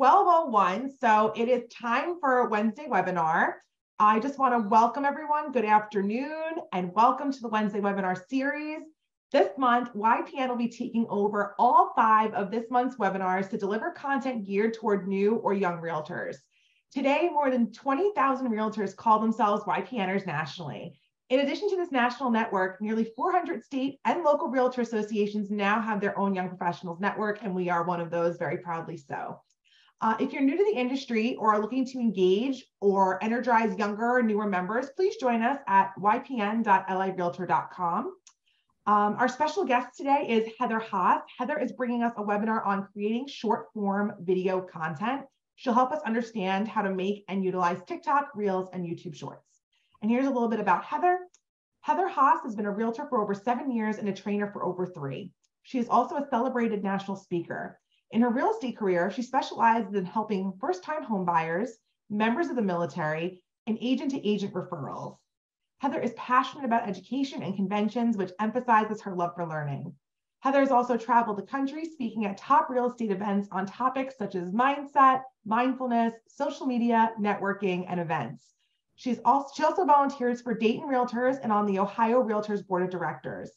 1201. So it is time for a Wednesday webinar. I just want to welcome everyone. Good afternoon and welcome to the Wednesday webinar series. This month, YPN will be taking over all five of this month's webinars to deliver content geared toward new or young realtors. Today, more than 20,000 realtors call themselves YPNers nationally. In addition to this national network, nearly 400 state and local realtor associations now have their own young professionals network, and we are one of those very proudly so. Uh, if you're new to the industry or are looking to engage or energize younger, newer members, please join us at ypn.lirealtor.com. Um, our special guest today is Heather Haas. Heather is bringing us a webinar on creating short form video content. She'll help us understand how to make and utilize TikTok, Reels, and YouTube Shorts. And here's a little bit about Heather. Heather Haas has been a realtor for over seven years and a trainer for over three. She is also a celebrated national speaker. In her real estate career, she specializes in helping first time homebuyers, members of the military, and agent to agent referrals. Heather is passionate about education and conventions, which emphasizes her love for learning. Heather has also traveled the country speaking at top real estate events on topics such as mindset, mindfulness, social media, networking, and events. She's also, she also volunteers for Dayton Realtors and on the Ohio Realtors Board of Directors.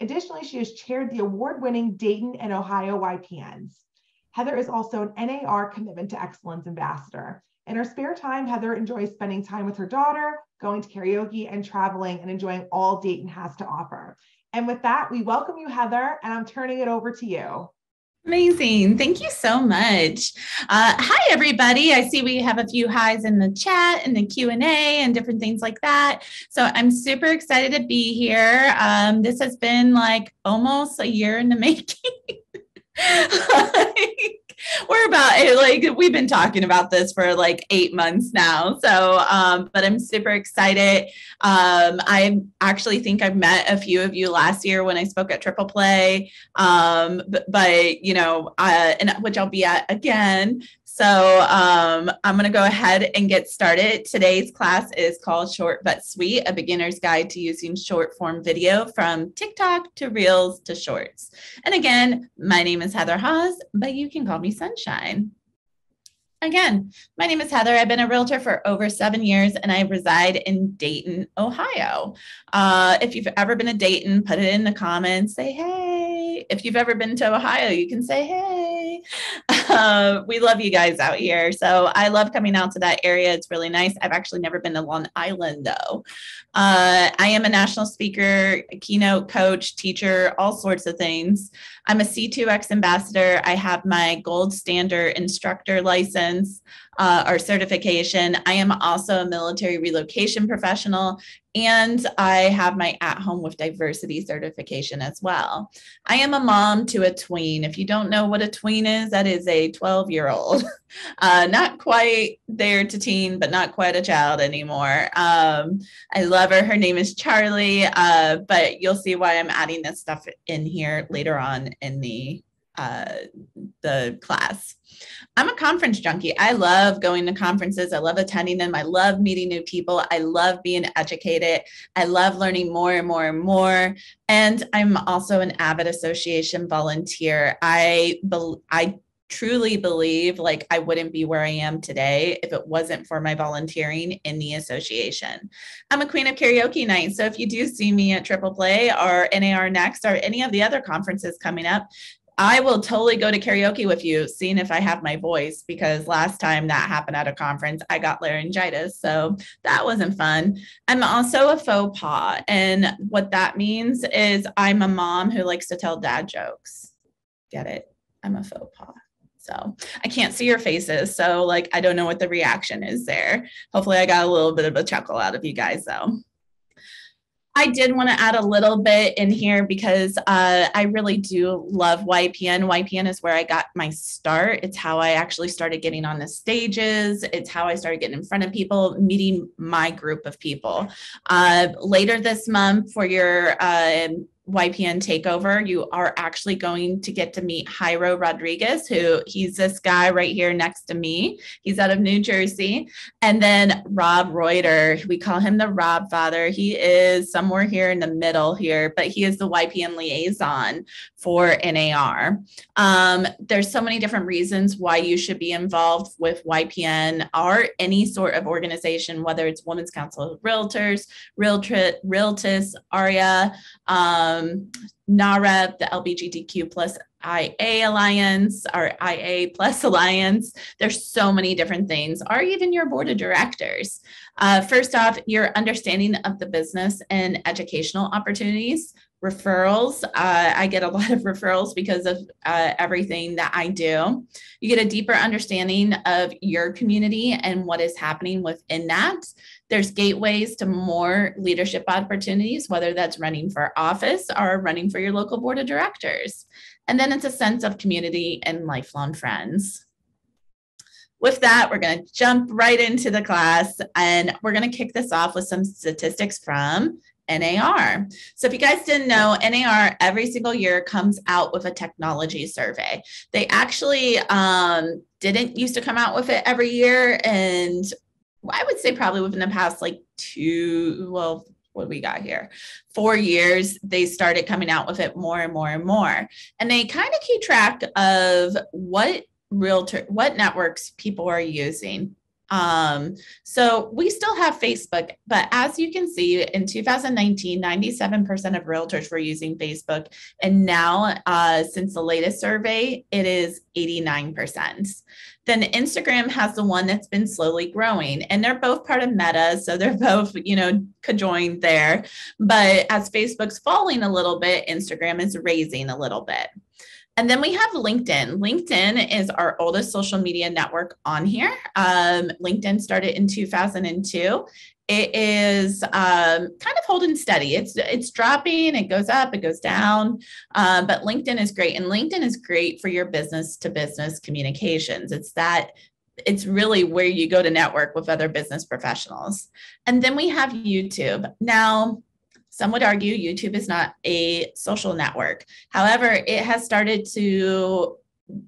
Additionally, she has chaired the award winning Dayton and Ohio YPNs. Heather is also an NAR Commitment to Excellence ambassador. In her spare time, Heather enjoys spending time with her daughter, going to karaoke, and traveling and enjoying all Dayton has to offer. And with that, we welcome you, Heather, and I'm turning it over to you. Amazing. Thank you so much. Uh, hi, everybody. I see we have a few highs in the chat and the Q&A and different things like that. So I'm super excited to be here. Um, this has been like almost a year in the making. like, we're about eh, like we've been talking about this for like eight months now. So um but i'm super excited. Um i actually think i met a few of you last year when i spoke at triple play. Um but, but you know uh and which i'll be at again so um, I'm going to go ahead and get started. Today's class is called Short But Sweet, a beginner's guide to using short form video from TikTok to Reels to Shorts. And again, my name is Heather Haas, but you can call me Sunshine. Again, my name is Heather. I've been a realtor for over seven years and I reside in Dayton, Ohio. Uh, if you've ever been to Dayton, put it in the comments, say hey. If you've ever been to Ohio, you can say hey. Uh, we love you guys out here. So I love coming out to that area. It's really nice. I've actually never been to Long Island though. Uh, I am a national speaker, keynote coach, teacher, all sorts of things. I'm a C2EX ambassador. I have my gold standard instructor license uh, or certification. I am also a military relocation professional and I have my at home with diversity certification as well. I am a mom to a tween. If you don't know what a tween is, that is a 12 year old, uh, not quite there to teen, but not quite a child anymore. Um, I love her. Her name is Charlie, uh, but you'll see why I'm adding this stuff in here later on in the uh, the class. I'm a conference junkie. I love going to conferences. I love attending them. I love meeting new people. I love being educated. I love learning more and more and more. And I'm also an avid association volunteer. I be- I truly believe like I wouldn't be where I am today if it wasn't for my volunteering in the association. I'm a queen of karaoke night. So if you do see me at Triple Play or NAR Next or any of the other conferences coming up, I will totally go to karaoke with you, seeing if I have my voice, because last time that happened at a conference, I got laryngitis. So that wasn't fun. I'm also a faux pas. And what that means is I'm a mom who likes to tell dad jokes. Get it? I'm a faux pas. So I can't see your faces. So, like, I don't know what the reaction is there. Hopefully, I got a little bit of a chuckle out of you guys, though. I did want to add a little bit in here because uh, I really do love YPN. YPN is where I got my start. It's how I actually started getting on the stages. It's how I started getting in front of people, meeting my group of people. Uh, later this month, for your uh, YPN takeover, you are actually going to get to meet Jairo Rodriguez, who he's this guy right here next to me. He's out of New Jersey. And then Rob Reuter, we call him the Rob Father. He is somewhere here in the middle here, but he is the YPN liaison for NAR. Um, there's so many different reasons why you should be involved with YPN or any sort of organization, whether it's Women's Council of Realtors, Realtri- Realtus, AREAA, um, NAHREP, the LGBTQ plus IA Alliance or IA Plus Alliance. There's so many different things, or even your board of directors. Uh, first off, your understanding of the business and educational opportunities referrals. Uh, I get a lot of referrals because of uh, everything that I do. You get a deeper understanding of your community and what is happening within that. There's gateways to more leadership opportunities, whether that's running for office or running for your local board of directors. And then it's a sense of community and lifelong friends. With that, we're going to jump right into the class and we're going to kick this off with some statistics from NAR. So if you guys didn't know, NAR every single year comes out with a technology survey. They actually um, didn't used to come out with it every year. And I would say probably within the past like two, well, what we got here four years they started coming out with it more and more and more and they kind of keep track of what realtor what networks people are using um, so we still have Facebook, but as you can see in 2019, 97% of realtors were using Facebook. And now, uh, since the latest survey, it is 89%. Then Instagram has the one that's been slowly growing, and they're both part of Meta, so they're both, you know, conjoined there. But as Facebook's falling a little bit, Instagram is raising a little bit. And then we have LinkedIn. LinkedIn is our oldest social media network on here. Um, LinkedIn started in 2002. It is um, kind of holding steady. It's it's dropping. It goes up. It goes down. Um, but LinkedIn is great, and LinkedIn is great for your business to business communications. It's that it's really where you go to network with other business professionals. And then we have YouTube. Now, some would argue YouTube is not a social network. However, it has started to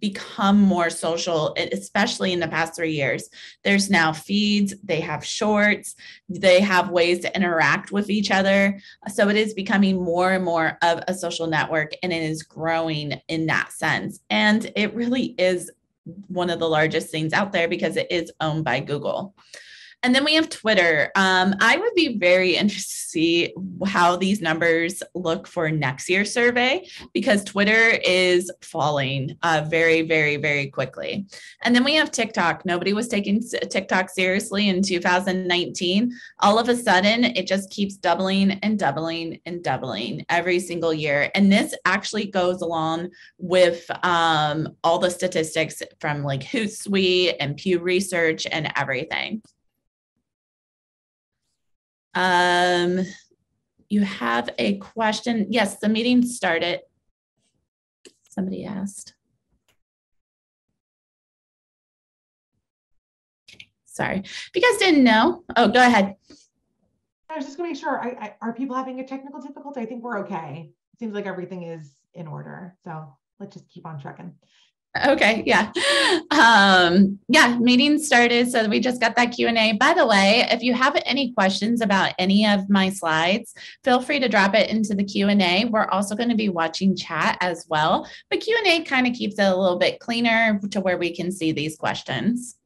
become more social, especially in the past three years. There's now feeds, they have shorts, they have ways to interact with each other. So it is becoming more and more of a social network and it is growing in that sense. And it really is one of the largest things out there because it is owned by Google. And then we have Twitter. Um, I would be very interested to see how these numbers look for next year's survey because Twitter is falling uh, very, very, very quickly. And then we have TikTok. Nobody was taking TikTok seriously in 2019. All of a sudden, it just keeps doubling and doubling and doubling every single year. And this actually goes along with um, all the statistics from like Hootsuite and Pew Research and everything. Um, you have a question. Yes, the meeting started. Somebody asked. Sorry. If you guys didn't know, oh, go ahead. I was just gonna make sure, I, I, are people having a technical difficulty? I think we're okay. It seems like everything is in order. So let's just keep on trucking. Okay, yeah. Um, yeah, meeting started. So we just got that Q&A. By the way, if you have any questions about any of my slides, feel free to drop it into the Q&A. We're also going to be watching chat as well. But Q&A kind of keeps it a little bit cleaner to where we can see these questions.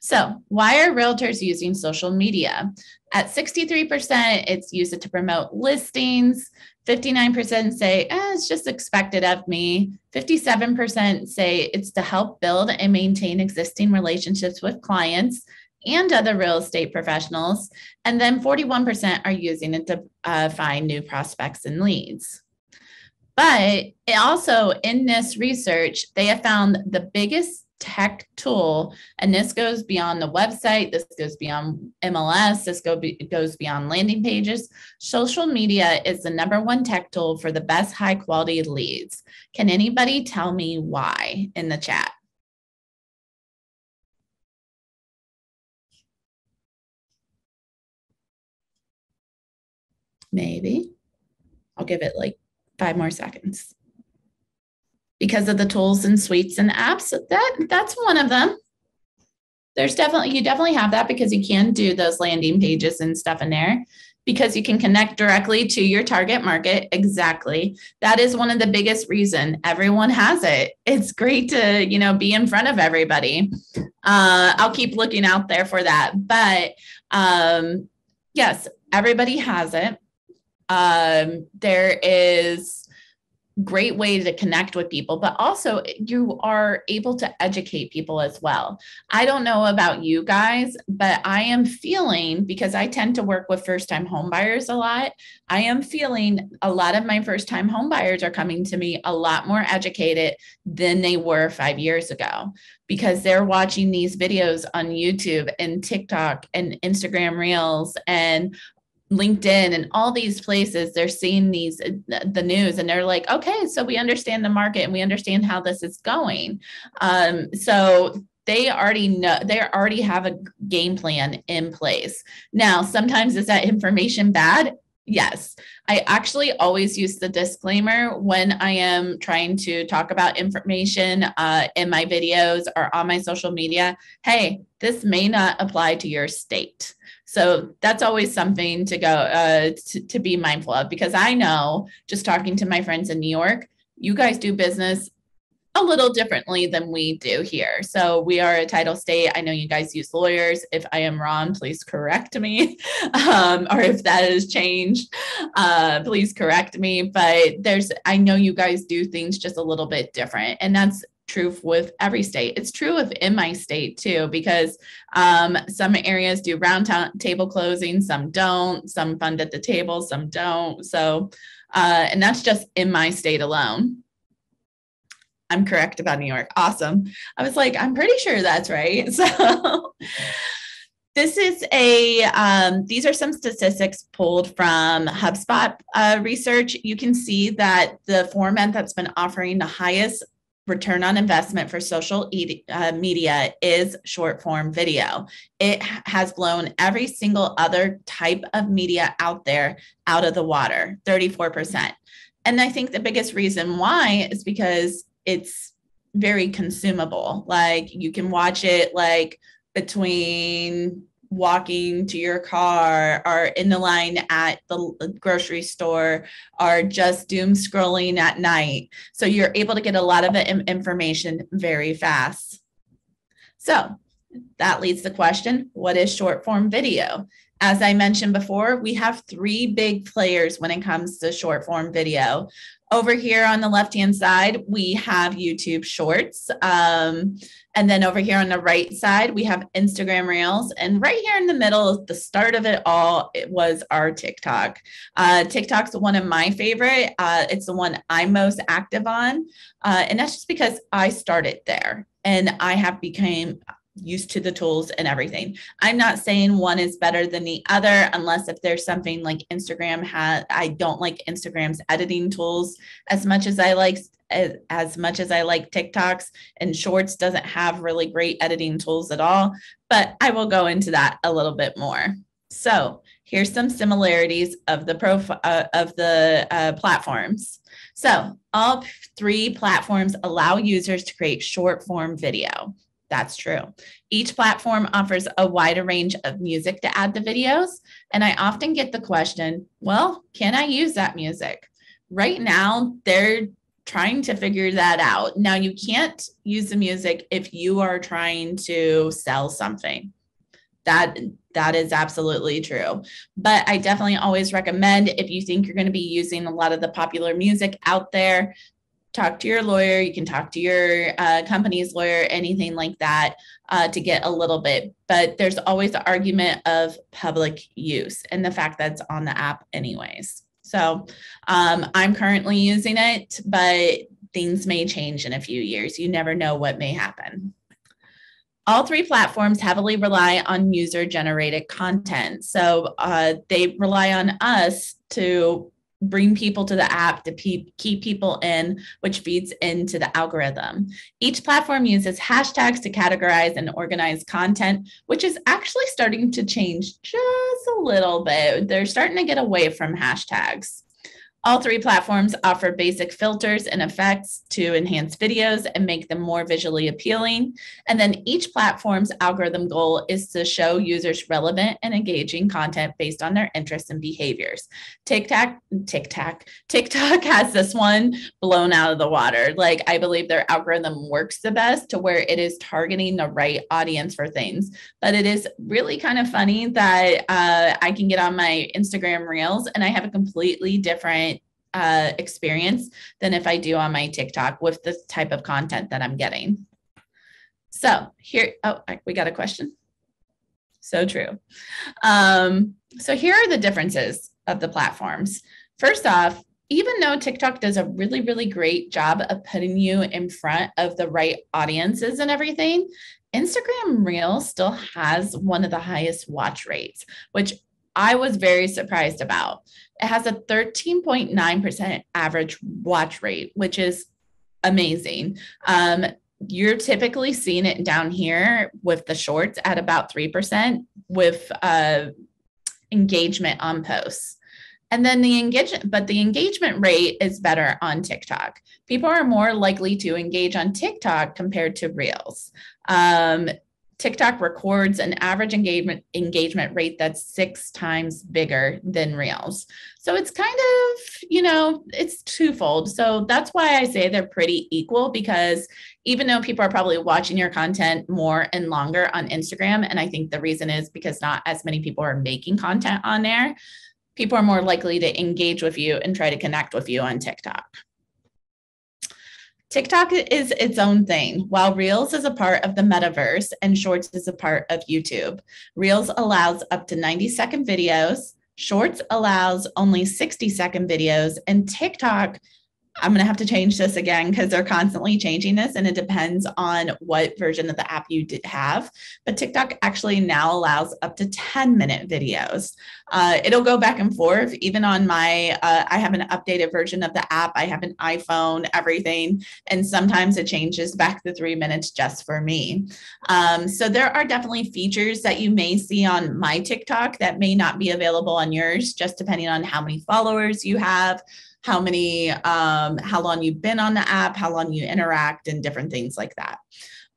So why are realtors using social media? At 63%, it's used to promote listings. 59% say, eh, it's just expected of me. 57% say it's to help build and maintain existing relationships with clients and other real estate professionals. And then 41% are using it to uh, find new prospects and leads. But also in this research, they have found the biggest tech tool. And this goes beyond the website, this goes beyond MLS, this go be, goes beyond landing pages. Social media is the number one tech tool for the best high quality leads. Can anybody tell me why in the chat? Maybe. I'll give it like five more seconds because of the tools and suites and apps. That that's one of them. There's definitely you definitely have that because you can do those landing pages and stuff in there. because you can connect directly to your target market exactly that is one of the biggest reason everyone has it it's great to you know be in front of everybody uh, i'll keep looking out there for that but um, yes everybody has it um, there is great way to connect with people, but also you are able to educate people as well. I don't know about you guys, but I am feeling because I tend to work with first time homebuyers a lot. I am feeling a lot of my first time homebuyers are coming to me a lot more educated than they were five years ago because they're watching these videos on YouTube and TikTok and Instagram Reels and LinkedIn and all these places, they're seeing these uh, the news and they're like, okay, so we understand the market and we understand how this is going. Um, so they already know they already have a game plan in place. Now, sometimes is that information bad? Yes. I actually always use the disclaimer when I am trying to talk about information uh, in my videos or on my social media. Hey, this may not apply to your state. So that's always something to go uh, to, to be mindful of because I know just talking to my friends in New York, you guys do business a little differently than we do here. So we are a title state. I know you guys use lawyers. If I am wrong, please correct me. Um, or if that has changed, uh, please correct me. But there's, I know you guys do things just a little bit different. And that's true with every state. It's true within my state too, because um, some areas do round table closing, some don't, some fund at the table, some don't. So, uh, and that's just in my state alone. I'm correct about New York. Awesome. I was like, I'm pretty sure that's right. So, this is a um, these are some statistics pulled from hubspot uh, research you can see that the format that's been offering the highest return on investment for social uh, media is short form video. It has blown every single other type of media out there out of the water, 34%. And I think the biggest reason why is because it's very consumable. Like you can watch it like between walking to your car or in the line at the grocery store or just doom scrolling at night. So you're able to get a lot of information very fast. So that leads the question what is short form video? As I mentioned before, we have three big players when it comes to short form video. Over here on the left hand side, we have YouTube Shorts. Um, and then over here on the right side, we have Instagram Reels. And right here in the middle, the start of it all, it was our TikTok. Uh, TikTok's one of my favorite. Uh, it's the one I'm most active on. Uh, and that's just because I started there and I have become used to the tools and everything. I'm not saying one is better than the other unless if there's something like Instagram has I don't like Instagram's editing tools as much as I like as, as much as I like TikToks and Shorts doesn't have really great editing tools at all, but I will go into that a little bit more. So, here's some similarities of the profile uh, of the uh, platforms. So, all three platforms allow users to create short form video. That's true. Each platform offers a wider range of music to add to videos. And I often get the question, well, can I use that music? Right now, they're trying to figure that out. Now, you can't use the music if you are trying to sell something. That that is absolutely true. But I definitely always recommend if you think you're going to be using a lot of the popular music out there, talk to your lawyer. You can talk to your uh, company's lawyer, anything like that, uh, to get a little bit. But there's always the argument of public use and the fact that it's on the app, anyways. So um, I'm currently using it, but things may change in a few years. You never know what may happen. All three platforms heavily rely on user generated content. So uh, they rely on us to bring people to the app to keep people in, which feeds into the algorithm. Each platform uses hashtags to categorize and organize content, which is actually starting to change just a little bit. They're starting to get away from hashtags. All three platforms offer basic filters and effects to enhance videos and make them more visually appealing. And then each platform's algorithm goal is to show users relevant and engaging content based on their interests and behaviors. TikTok, TikTok, TikTok has this one blown out of the water. Like I believe their algorithm works the best to where it is targeting the right audience for things. But it is really kind of funny that uh, I can get on my Instagram Reels and I have a completely different uh, experience than if I do on my TikTok with the type of content that I'm getting. So here, oh, we got a question. So true. Um, so here are the differences of the platforms. First off, even though TikTok does a really, really great job of putting you in front of the right audiences and everything, Instagram Reels still has one of the highest watch rates, which I was very surprised about. It has a 13.9% average watch rate, which is amazing. Um, you're typically seeing it down here with the shorts at about 3% with uh, engagement on posts. And then the engagement, but the engagement rate is better on TikTok. People are more likely to engage on TikTok compared to Reels. Um, TikTok records an average engagement engagement rate that's six times bigger than Reels. So it's kind of, you know, it's twofold. So that's why I say they're pretty equal because even though people are probably watching your content more and longer on Instagram, and I think the reason is because not as many people are making content on there, people are more likely to engage with you and try to connect with you on TikTok. TikTok is its own thing, while Reels is a part of the metaverse and Shorts is a part of YouTube. Reels allows up to 90 second videos, Shorts allows only 60 second videos, and TikTok I'm going to have to change this again because they're constantly changing this and it depends on what version of the app you have. But TikTok actually now allows up to 10 minute videos. Uh, it'll go back and forth. Even on my, uh, I have an updated version of the app, I have an iPhone, everything. And sometimes it changes back to three minutes just for me. Um, so there are definitely features that you may see on my TikTok that may not be available on yours, just depending on how many followers you have how many, um, how long you've been on the app, how long you interact, and different things like that.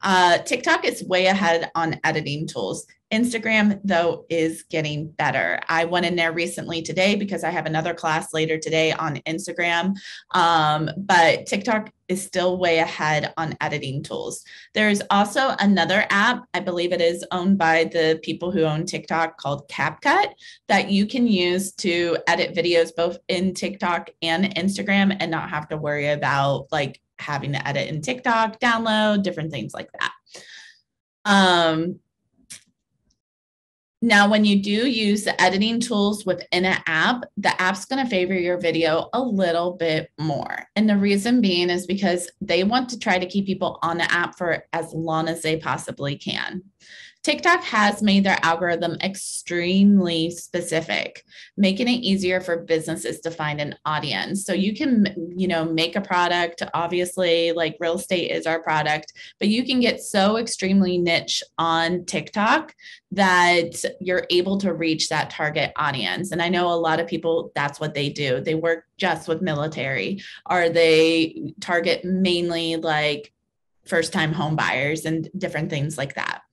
Uh, TikTok is way ahead on editing tools. Instagram, though, is getting better. I went in there recently today because I have another class later today on Instagram. Um, but TikTok is still way ahead on editing tools. There's also another app, I believe it is owned by the people who own TikTok called CapCut that you can use to edit videos both in TikTok and Instagram and not have to worry about like having to edit in TikTok, download, different things like that. Um, now, when you do use the editing tools within an app, the app's going to favor your video a little bit more. And the reason being is because they want to try to keep people on the app for as long as they possibly can. TikTok has made their algorithm extremely specific, making it easier for businesses to find an audience. So you can, you know, make a product, obviously, like real estate is our product, but you can get so extremely niche on TikTok that you're able to reach that target audience. And I know a lot of people, that's what they do. They work just with military, or they target mainly like first time home buyers and different things like that.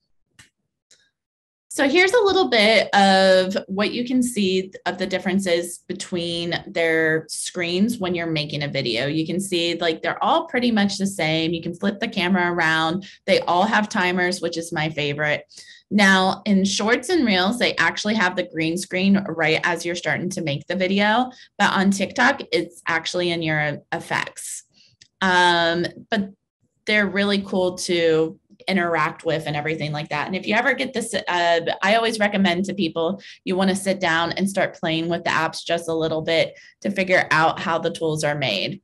So here's a little bit of what you can see of the differences between their screens when you're making a video. You can see like they're all pretty much the same. You can flip the camera around. They all have timers, which is my favorite. Now in shorts and reels, they actually have the green screen right as you're starting to make the video. But on TikTok, it's actually in your effects. Um, but they're really cool to interact with and everything like that. And if you ever get this, uh, I always recommend to people you want to sit down and start playing with the apps just a little bit to figure out how the tools are made.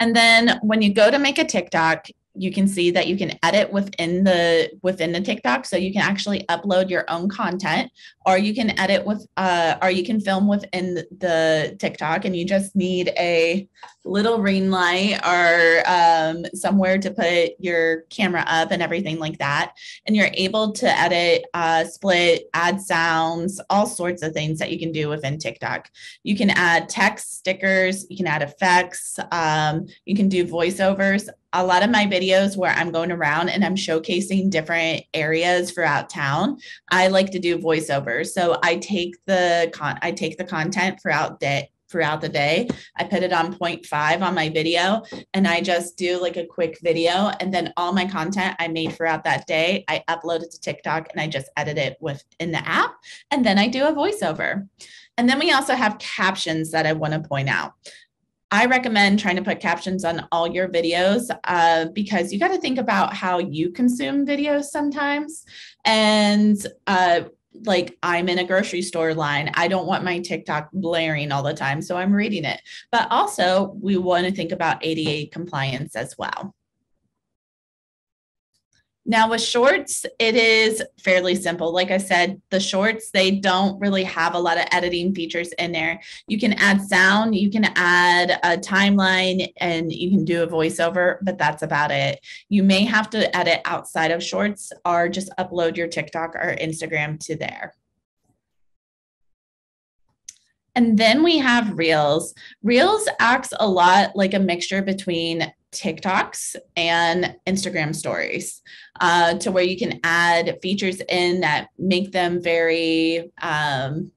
And then when you go to make a TikTok, you can see that you can edit within the within the TikTok. So you can actually upload your own content or you can edit with uh or you can film within the TikTok and you just need a little ring light or um, somewhere to put your camera up and everything like that. And you're able to edit, uh, split, add sounds, all sorts of things that you can do within TikTok. You can add text stickers, you can add effects, um, you can do voiceovers a lot of my videos where I'm going around and I'm showcasing different areas throughout town, I like to do voiceovers. So I take the con I take the content throughout day throughout the day. I put it on 0.5 on my video and I just do like a quick video and then all my content I made throughout that day, I upload it to TikTok and I just edit it within the app and then I do a voiceover. And then we also have captions that I want to point out. I recommend trying to put captions on all your videos uh, because you got to think about how you consume videos sometimes. And uh, like I'm in a grocery store line, I don't want my TikTok blaring all the time. So I'm reading it. But also, we want to think about ADA compliance as well. Now with shorts, it is fairly simple. Like I said, the shorts, they don't really have a lot of editing features in there. You can add sound, you can add a timeline, and you can do a voiceover, but that's about it. You may have to edit outside of shorts or just upload your TikTok or Instagram to there. And then we have Reels. Reels acts a lot like a mixture between TikToks and Instagram stories uh, to where you can add features in that make them very um,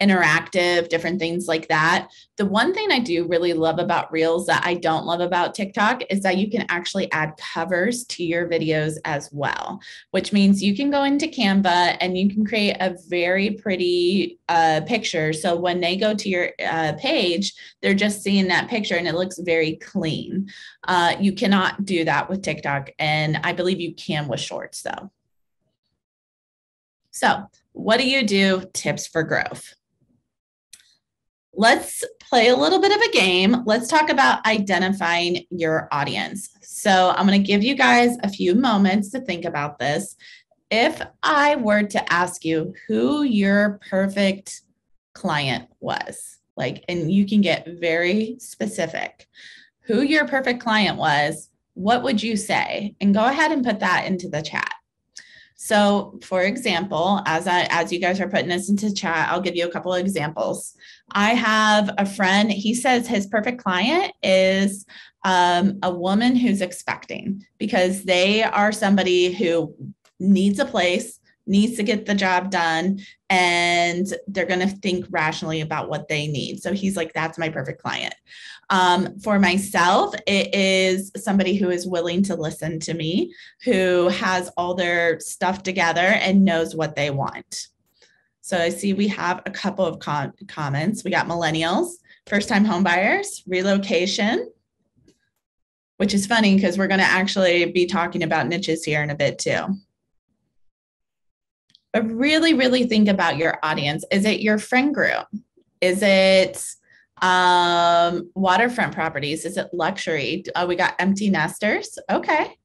interactive, different things like that. The one thing I do really love about Reels that I don't love about TikTok is that you can actually add covers to your videos as well, which means you can go into Canva and you can create a very pretty uh, picture. So when they go to your uh, page, they're just seeing that picture and it looks very clean. Uh, you cannot do that with TikTok. And I believe you can with Shorts though. So, what do you do? Tips for growth let's play a little bit of a game. Let's talk about identifying your audience. So, I'm going to give you guys a few moments to think about this. If I were to ask you who your perfect client was, like, and you can get very specific, who your perfect client was, what would you say? And go ahead and put that into the chat. So, for example, as I as you guys are putting this into chat, I'll give you a couple of examples. I have a friend. He says his perfect client is um, a woman who's expecting because they are somebody who needs a place, needs to get the job done, and they're going to think rationally about what they need. So he's like, "That's my perfect client." Um, for myself, it is somebody who is willing to listen to me, who has all their stuff together and knows what they want. So I see we have a couple of com- comments. We got millennials, first time homebuyers, relocation, which is funny because we're going to actually be talking about niches here in a bit too. But really, really think about your audience. Is it your friend group? Is it um, waterfront properties. Is it luxury? Uh, we got empty nesters. Okay.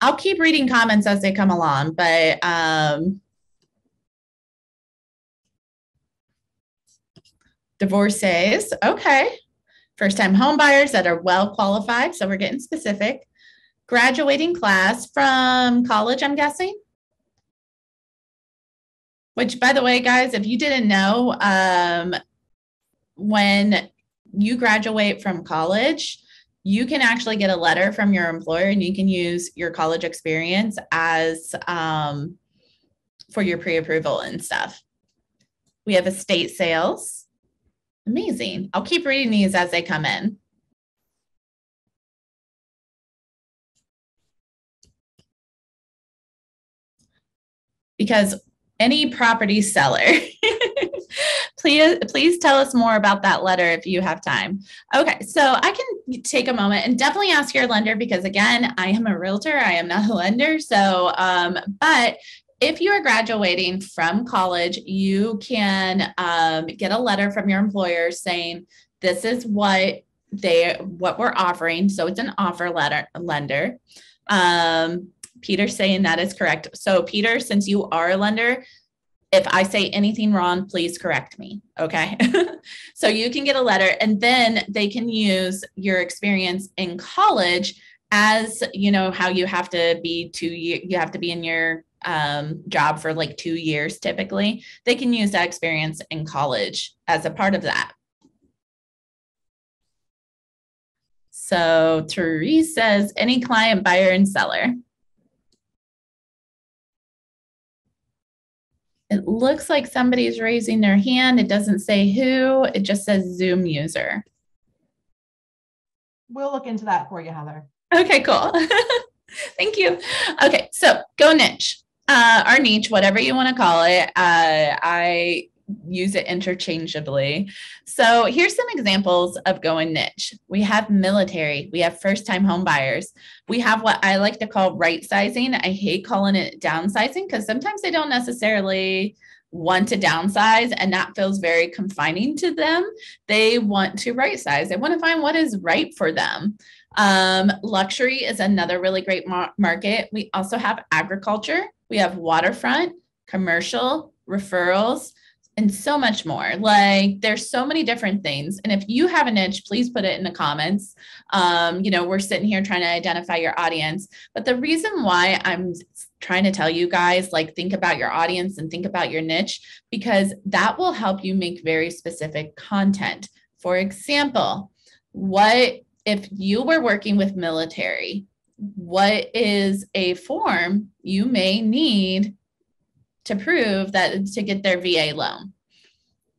I'll keep reading comments as they come along, but um, divorcees. Okay. First time home buyers that are well qualified. So we're getting specific. Graduating class from college, I'm guessing. Which, by the way, guys, if you didn't know, um, when you graduate from college, you can actually get a letter from your employer and you can use your college experience as um, for your pre-approval and stuff. We have estate sales. Amazing. I'll keep reading these as they come in. Because any property seller. please, please tell us more about that letter if you have time. Okay, so I can take a moment and definitely ask your lender because again, I am a realtor, I am not a lender. So, um, but if you are graduating from college, you can um, get a letter from your employer saying, this is what they what we're offering. So it's an offer letter lender. Um, Peter saying that is correct. So Peter, since you are a lender, if I say anything wrong, please correct me. Okay. so you can get a letter and then they can use your experience in college as, you know, how you have to be two you have to be in your um, job for like two years typically. They can use that experience in college as a part of that. So Therese says any client, buyer, and seller. It looks like somebody's raising their hand. It doesn't say who, it just says Zoom user. We'll look into that for you, Heather. Okay, cool. Thank you. Okay, so go niche. Uh, our niche, whatever you want to call it. Uh, I use it interchangeably. So here's some examples of going niche. We have military, we have first time home buyers. We have what I like to call right sizing. I hate calling it downsizing because sometimes they don't necessarily want to downsize and that feels very confining to them. They want to right size. They want to find what is right for them. Um, luxury is another really great mar- market. We also have agriculture, we have waterfront, commercial, referrals, and so much more. Like there's so many different things. And if you have a niche, please put it in the comments. Um, you know, we're sitting here trying to identify your audience. But the reason why I'm trying to tell you guys, like think about your audience and think about your niche, because that will help you make very specific content. For example, what if you were working with military? What is a form you may need to prove that to get their VA loan.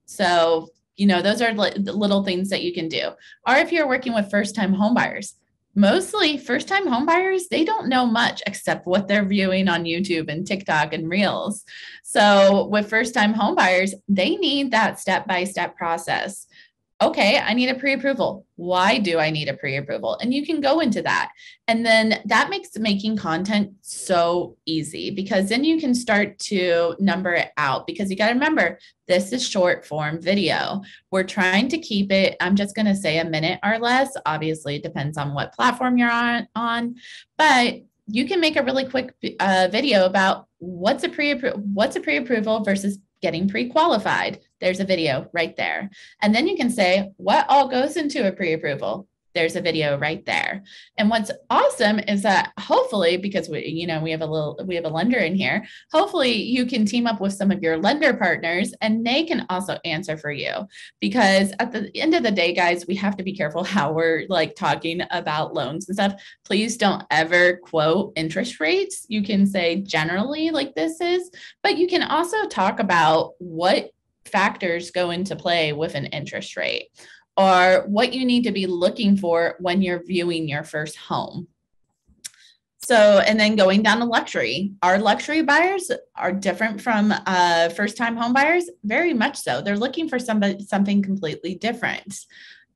So, you know, those are li- little things that you can do. Or if you're working with first time homebuyers, mostly first time homebuyers, they don't know much except what they're viewing on YouTube and TikTok and Reels. So, with first time homebuyers, they need that step by step process okay, I need a pre approval. Why do I need a pre approval? And you can go into that. And then that makes making content so easy because then you can start to number it out because you got to remember this is short form video. We're trying to keep it, I'm just going to say a minute or less. Obviously, it depends on what platform you're on, on but you can make a really quick uh, video about what's a pre what's a pre approval versus getting pre-qualified. There's a video right there. And then you can say what all goes into a pre-approval. There's a video right there. And what's awesome is that hopefully, because we, you know, we have a little, we have a lender in here, hopefully you can team up with some of your lender partners and they can also answer for you. Because at the end of the day, guys, we have to be careful how we're like talking about loans and stuff. Please don't ever quote interest rates. You can say generally like this is, but you can also talk about what factors go into play with an interest rate or what you need to be looking for when you're viewing your first home. So, and then going down to luxury, our luxury buyers are different from uh, first time home buyers, very much so. They're looking for somebody, something completely different.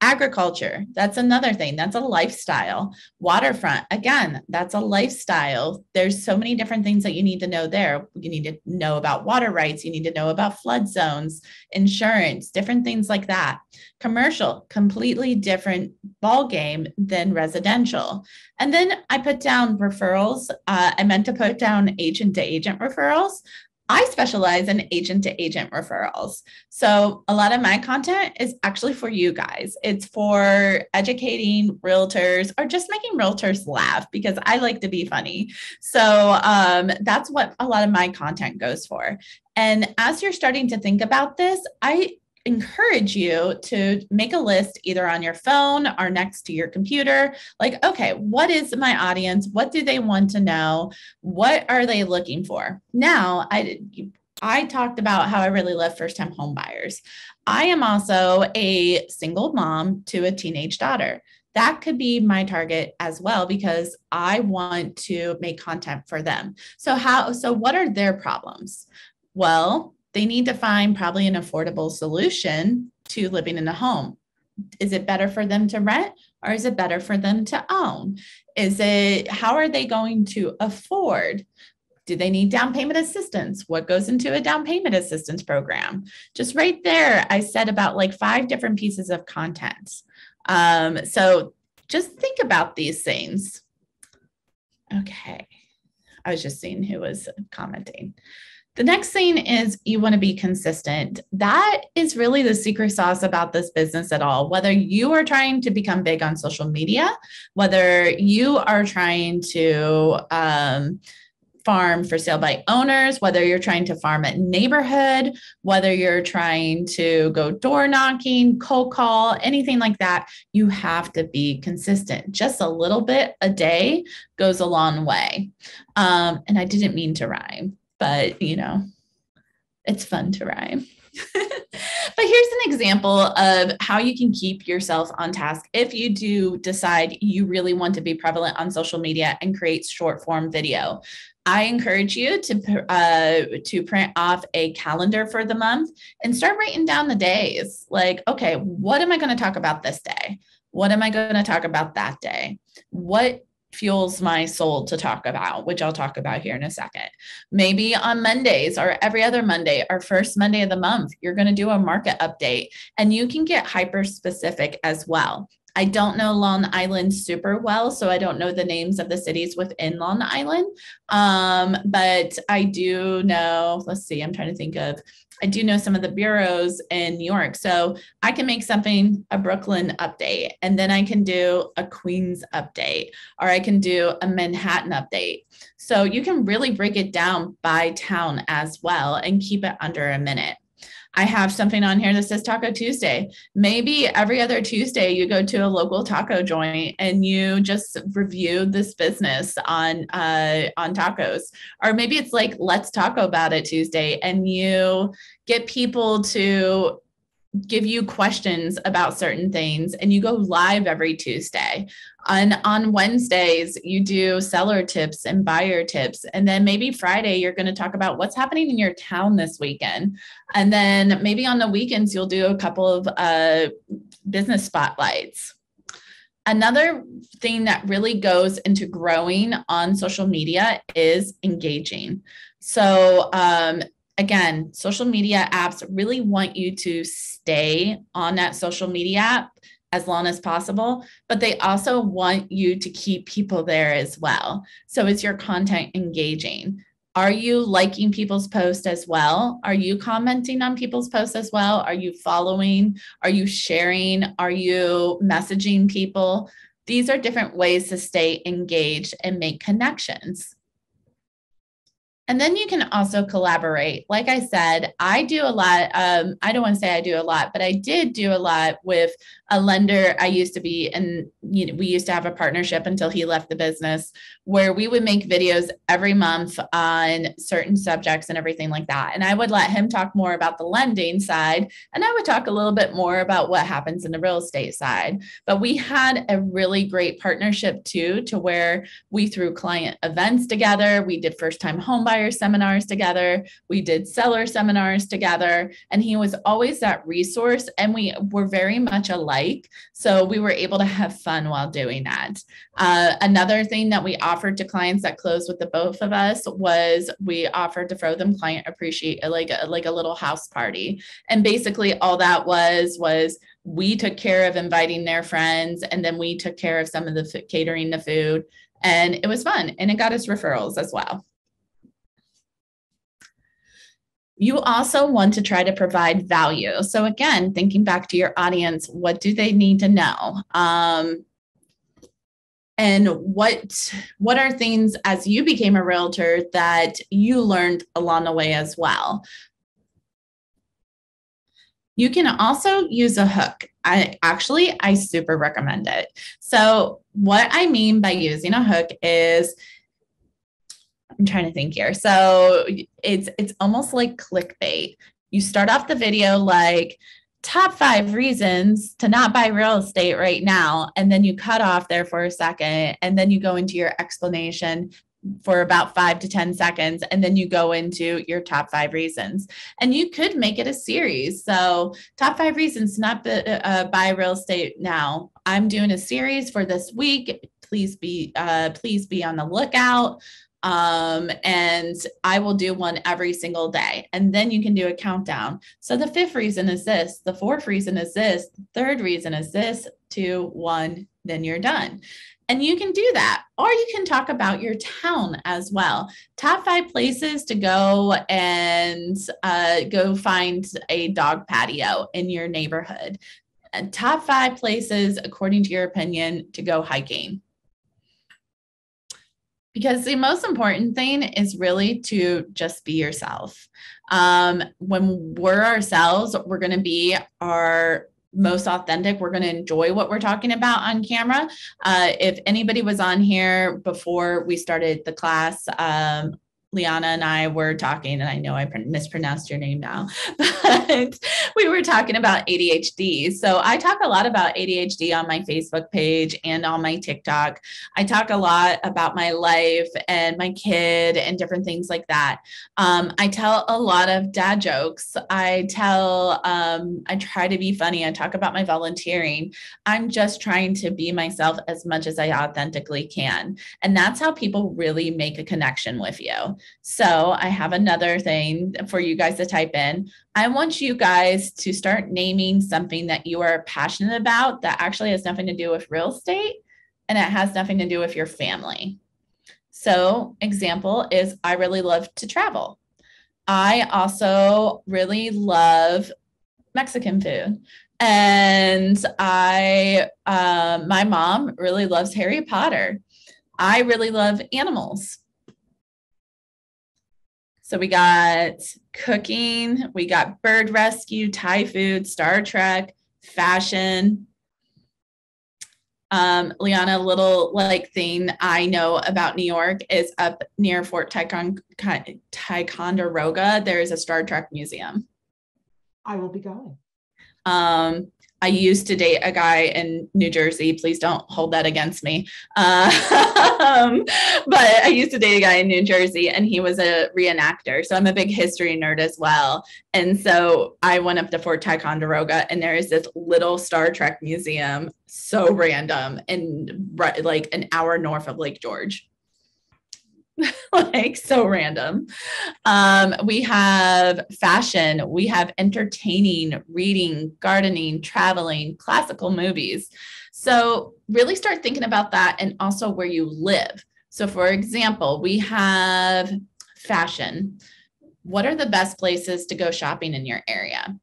Agriculture, that's another thing. That's a lifestyle. Waterfront, again, that's a lifestyle. There's so many different things that you need to know there. You need to know about water rights, you need to know about flood zones, insurance, different things like that. Commercial, completely different ball game than residential. And then I put down referrals. Uh, I meant to put down agent to agent referrals. I specialize in agent to agent referrals. So a lot of my content is actually for you guys. It's for educating realtors or just making realtors laugh because I like to be funny. So um, that's what a lot of my content goes for. And as you're starting to think about this, I encourage you to make a list either on your phone or next to your computer. Like, okay, what is my audience? What do they want to know? What are they looking for? Now, I I talked about how I really love first time home buyers. I am also a single mom to a teenage daughter. That could be my target as well because I want to make content for them. So how so what are their problems? Well, they need to find probably an affordable solution to living in a home. Is it better for them to rent or is it better for them to own? Is it how are they going to afford? Do they need down payment assistance? What goes into a down payment assistance program? Just right there, I said about like five different pieces of content. Um, so just think about these things. Okay. I was just seeing who was commenting. The next thing is you want to be consistent. That is really the secret sauce about this business at all. Whether you are trying to become big on social media, whether you are trying to um, farm for sale by owners, whether you're trying to farm at neighborhood, whether you're trying to go door knocking, cold call, anything like that, you have to be consistent. Just a little bit a day goes a long way. Um, and I didn't mean to rhyme but you know, it's fun to rhyme. but here's an example of how you can keep yourself on task if you do decide you really want to be prevalent on social media and create short form video. I encourage you to uh, to print off a calendar for the month and start writing down the days. Like, okay, what am I going to talk about this day? What am I going to talk about that day? What fuels my soul to talk about, which I'll talk about here in a second. Maybe on Mondays or every other Monday or first Monday of the month, you're going to do a market update and you can get hyper specific as well. I don't know Long Island super well, so I don't know the names of the cities within Long Island. Um, but I do know, let's see, I'm trying to think of I do know some of the bureaus in New York. So I can make something a Brooklyn update, and then I can do a Queens update, or I can do a Manhattan update. So you can really break it down by town as well and keep it under a minute. I have something on here that says Taco Tuesday. Maybe every other Tuesday you go to a local taco joint and you just review this business on uh, on tacos. Or maybe it's like Let's Talk About It Tuesday and you get people to give you questions about certain things and you go live every Tuesday. On on Wednesdays you do seller tips and buyer tips and then maybe Friday you're going to talk about what's happening in your town this weekend. And then maybe on the weekends you'll do a couple of uh, business spotlights. Another thing that really goes into growing on social media is engaging. So, um, again, social media apps really want you to stay on that social media app as long as possible, but they also want you to keep people there as well. So is your content engaging? Are you liking people's posts as well? Are you commenting on people's posts as well? Are you following? Are you sharing? Are you messaging people? These are different ways to stay engaged and make connections. And then you can also collaborate. Like I said, I do a lot. Um, I don't want to say I do a lot, but I did do a lot with a lender I used to be, and you know, we used to have a partnership until he left the business, where we would make videos every month on certain subjects and everything like that. And I would let him talk more about the lending side, and I would talk a little bit more about what happens in the real estate side. But we had a really great partnership too, to where we threw client events together. We did first time home buyer seminars together. We did seller seminars together, and he was always that resource. And we were very much alike. So we were able to have fun while doing that. Uh, another thing that we offered to clients that closed with the both of us was we offered to throw them client appreciate like a, like a little house party. And basically all that was was we took care of inviting their friends and then we took care of some of the f- catering the food and it was fun and it got us referrals as well. You also want to try to provide value. So, again, thinking back to your audience, what do they need to know? Um, and what what are things as you became a realtor that you learned along the way as well you can also use a hook i actually i super recommend it so what i mean by using a hook is I'm trying to think here. So it's it's almost like clickbait. You start off the video like top five reasons to not buy real estate right now, and then you cut off there for a second, and then you go into your explanation for about five to 10 seconds, and then you go into your top five reasons. And you could make it a series. So, top five reasons to not uh, buy real estate now. I'm doing a series for this week. Please be uh, please be on the lookout Um, and I will do one every single day. And then you can do a countdown. So the fifth reason is this, the fourth reason is this, the third reason is this, two, one, then you're done. And you can do that. Or you can talk about your town as well. Top five places to go and uh, go find a dog patio in your neighborhood. And top five places, according to your opinion, to go hiking. Because the most important thing is really to just be yourself. Um, when we're ourselves, we're going to be our most authentic. We're going to enjoy what we're talking about on camera. Uh, if anybody was on here before we started the class, um, Liana and I were talking, and I know I mispronounced your name now, but we were talking about ADHD. So I talk a lot about ADHD on my Facebook page and on my TikTok. I talk a lot about my life and my kid and different things like that. Um, I tell a lot of dad jokes. I tell, um, I try to be funny. I talk about my volunteering. I'm just trying to be myself as much as I authentically can. And that's how people really make a connection with you. So I have another thing for you guys to type in. I want you guys to start naming something that you are passionate about that actually has nothing to do with real estate and it has nothing to do with your family. So, example is I really love to travel. I also really love Mexican food. And I, uh, my mom really loves Harry Potter. I really love animals. So we got cooking, we got bird rescue, Thai food, Star Trek, fashion. Um, Liana, a little like thing I know about New York is up near Fort Ticonderoga. There is a Star Trek museum. I will be going. Um, I used to date a guy in New Jersey. Please don't hold that against me. Uh, but I used to date a guy in New Jersey and he was a reenactor. So I'm a big history nerd as well. And so I went up to Fort Ticonderoga and there is this little Star Trek museum, so random and like an hour north of Lake George. like so random. Um, we have fashion, we have entertaining, reading, gardening, traveling, classical movies. So really start thinking about that and also where you live. So, for example, we have fashion. What are the best places to go shopping in your area?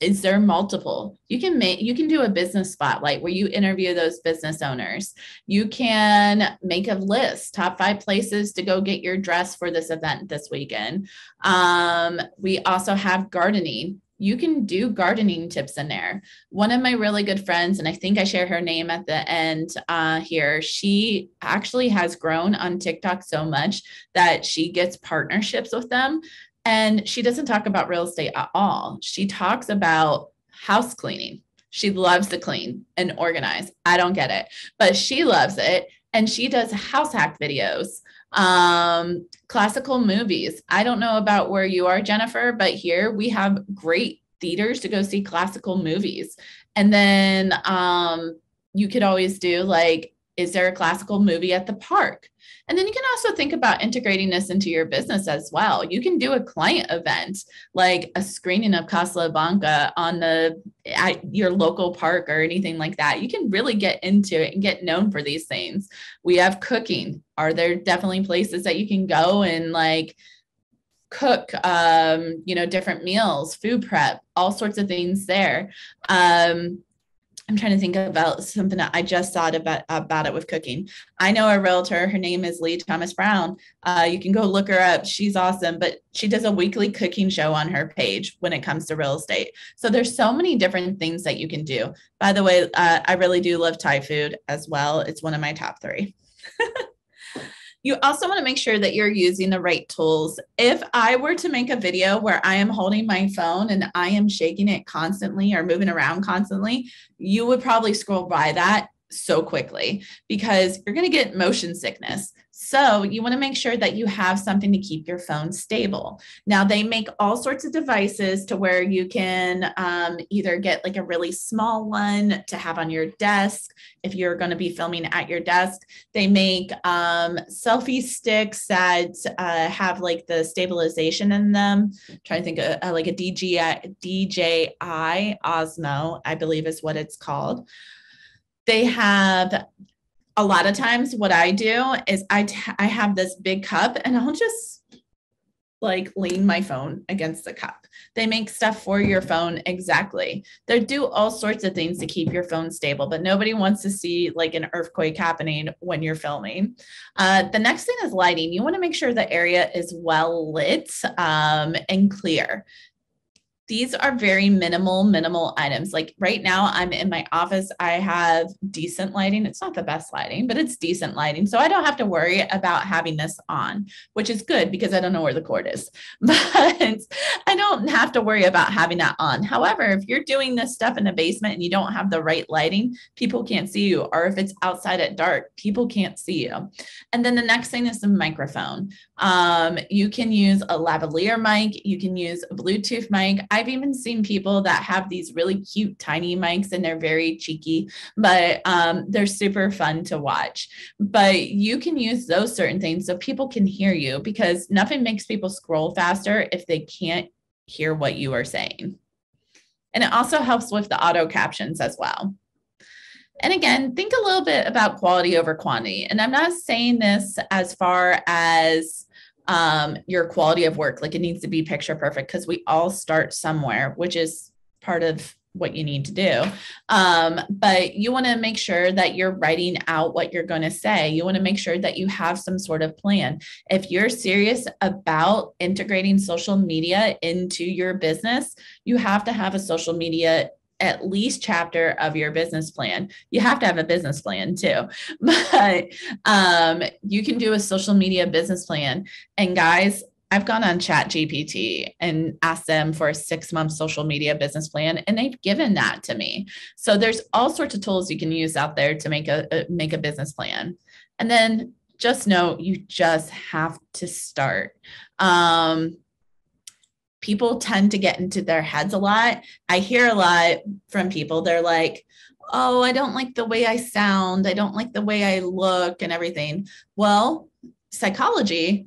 Is there multiple? You can make you can do a business spotlight where you interview those business owners. You can make a list top five places to go get your dress for this event this weekend. Um, we also have gardening. You can do gardening tips in there. One of my really good friends and i think i share her name at the end uh, here she actually has grown on tiktok so much that she gets partnerships with them and she doesn't talk about real estate at all. She talks about house cleaning. She loves to clean and organize. I don't get it, but she loves it. And she does house hack videos, um, classical movies. I don't know about where you are, Jennifer, but here we have great theaters to go see classical movies. And then um, you could always do like, is there a classical movie at the park? And then you can also think about integrating this into your business as well. You can do a client event like a screening of Casablanca on the at your local park or anything like that. You can really get into it and get known for these things. We have cooking. Are there definitely places that you can go and like cook um, you know, different meals, food prep, all sorts of things there. Um, I'm trying to think about something that I just thought about about it with cooking. I know a realtor. Her name is Lee Thomas Brown. Uh, you can go look her up. She's awesome, but she does a weekly cooking show on her page when it comes to real estate. So there's so many different things that you can do. By the way, uh, I really do love Thai food as well. It's one of my top three. You also want to make sure that you're using the right tools. If I were to make a video where I am holding my phone and I am shaking it constantly or moving around constantly, you would probably scroll by that so quickly because you're going to get motion sickness. So you want to make sure that you have something to keep your phone stable. Now they make all sorts of devices to where you can um, either get like a really small one to have on your desk if you're going to be filming at your desk. They make um, selfie sticks that uh, have like the stabilization in them. I'm trying to think of uh, like a DJI, DJI Osmo, I believe is what it's called. They have a lot of times what I do is I, t- I have this big cup and I'll just like lean my phone against the cup. They make stuff for your phone exactly. They do all sorts of things to keep your phone stable, but nobody wants to see like an earthquake happening when you're filming. Uh, the next thing is lighting. You want to make sure the area is well lit um, and clear these are very minimal, minimal items. Like right now, I'm in my office. I have decent lighting. It's not the best lighting, but it's decent lighting. So I don't have to worry about having this on, which is good because I don't know where the cord is. But I don't have to worry about having that on. However, if you're doing this stuff in the basement and you don't have the right lighting, people can't see you. Or if it's outside at dark, people can't see you. And then the next thing is the microphone. Um, you can use a lavalier mic, you can use a Bluetooth mic. I've even seen people that have these really cute tiny mics and they're very cheeky, but um, they're super fun to watch. But you can use those certain things so people can hear you because nothing makes people scroll faster if they can't hear what you are saying. And it also helps with the auto captions as well. And again, think a little bit about quality over quantity. And I'm not saying this as far as um, your quality of work. Like it needs to be picture perfect because we all start somewhere, which is part of what you need to do. Um, but you want to make sure that you're writing out what you're going to say. You want to make sure that you have some sort of plan. If you're serious about integrating social media into your business, you have to have a social media at least chapter of your business plan. You have to have a business plan too, but um, you can do a social media business plan. And guys, I've gone on Chat GPT and asked them for a six month social media business plan, and they've given that to me. So there's all sorts of tools you can use out there to make a, a make a business plan. And then just know you just have to start. Um, people tend to get into their heads a lot. I hear a lot from people. They're like, oh, I don't like the way I sound. I don't like the way I look and everything. Well, psychology,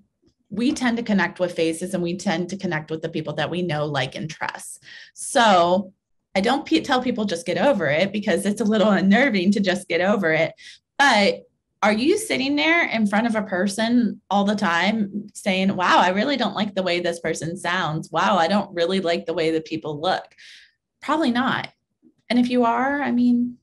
we tend to connect with faces and we tend to connect with the people that we know, like, and trust. So I don't tell people just get over it because it's a little unnerving to just get over it. But are you sitting there in front of a person all the time saying, wow, I really don't like the way this person sounds. Wow, I don't really like the way that people look? Probably not. And if you are, I mean,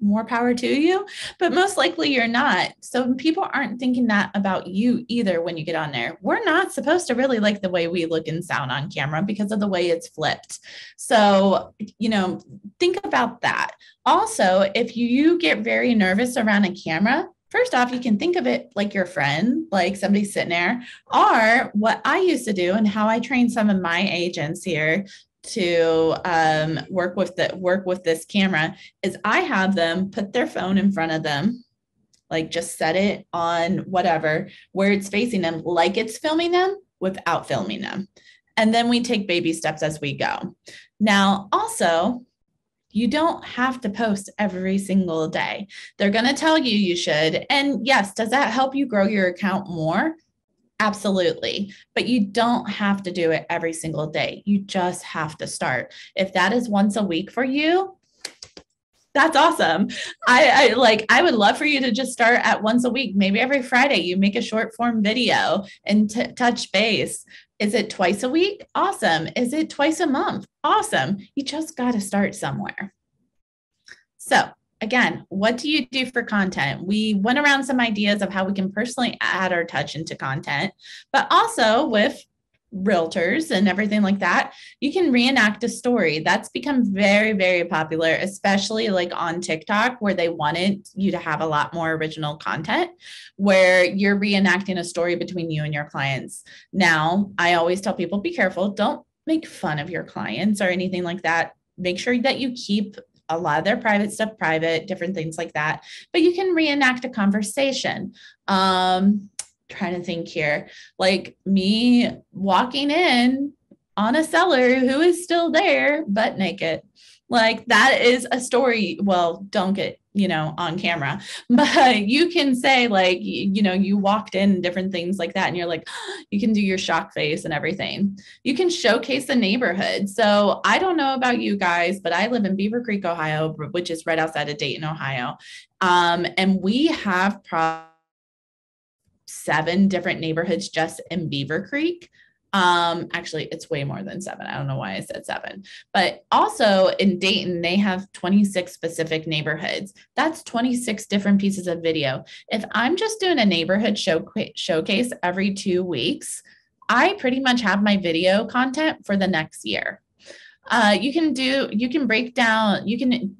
more power to you, but mm-hmm. most likely you're not. So people aren't thinking that about you either when you get on there. We're not supposed to really like the way we look and sound on camera because of the way it's flipped. So, you know, think about that. Also, if you get very nervous around a camera, first off, you can think of it like your friend, like somebody sitting there, or what I used to do and how I train some of my agents here to um, work with the work with this camera is I have them put their phone in front of them, like just set it on whatever where it's facing them, like it's filming them without filming them. And then we take baby steps as we go. Now, also, you don't have to post every single day. They're going to tell you you should. And yes, does that help you grow your account more? Absolutely. But you don't have to do it every single day. You just have to start. If that is once a week for you, that's awesome. I, I, like I would love for you to just start at once a week, maybe every Friday you make a short form video and t- touch base. Is it twice a week? Awesome. Is it twice a month? Awesome. You just got to start somewhere. So, again, what do you do for content? We went around some ideas of how we can personally add our touch into content, but also with realtors and everything like that, you can reenact a story. That's become very, very popular, especially like on TikTok, where they wanted you to have a lot more original content where you're reenacting a story between you and your clients. Now, I always tell people be careful, don't make fun of your clients or anything like that. Make sure that you keep a lot of their private stuff private, different things like that. But you can reenact a conversation. Um, trying to think here. Like me walking in on a seller who is still there, but naked. Like that is a story. Well, don't get, you know, on camera, but you can say, like, you know, you walked in different things like that, and you're like, you can do your shock face and everything. You can showcase the neighborhood. So I don't know about you guys, but I live in Beavercreek, Ohio, which is right outside of Dayton, Ohio. Um, and we have seven different neighborhoods just in Beavercreek. Um, actually, it's way more than seven. I don't know why I said seven. But also in Dayton, they have 26 specific neighborhoods. That's 26 different pieces of video. If I'm just doing a neighborhood show showcase every two weeks, I pretty much have my video content for the next year. Uh, you can do, you can break down, you can